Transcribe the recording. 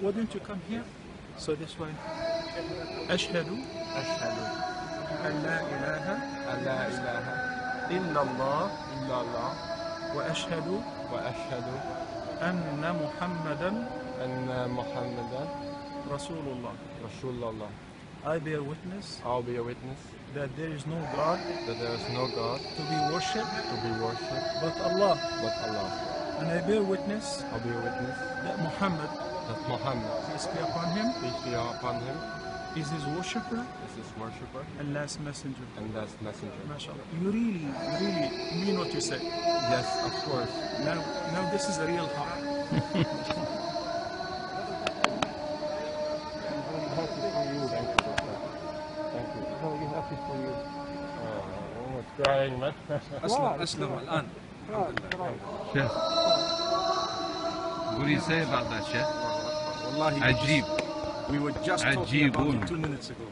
why don't you come here? So this way. أشهد أشهد أن لا إله أن لا إله إلا الله إلا الله وأشهد وأشهد أن محمدا أن محمدا رسول الله. رسول الله I bear witness I'll be a witness that there is no God that there is no God to be worshipped to be worshipped but Allah. but Allah. And I bear witness I'll be a witness that Muhammad, that Muhammad, peace be upon him, peace be upon him, is his worshipper is his worshipper and last messenger. and last messenger. MashaAllah. You really, really mean what you say. Yes, of course. Now, now this is a real heart. Thank you. Thank you. Very happy for you. Oh, almost crying, man. أسلم أسلم الآن Sheikh, what do you say about that, Sheikh? Ajib. We were just Ajibun. two minutes ago.